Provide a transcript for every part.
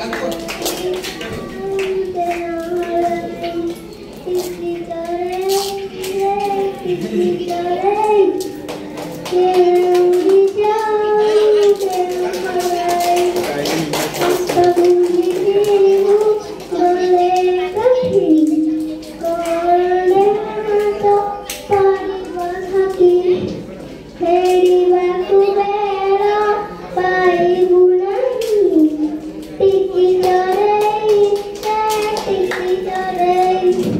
Lady. Bye.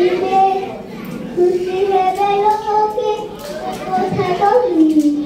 Thank you.